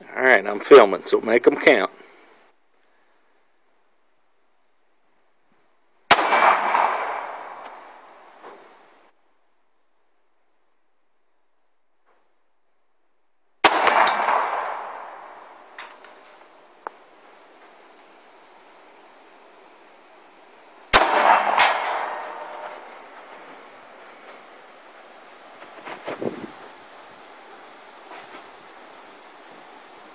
All right, I'm filming, so make them count.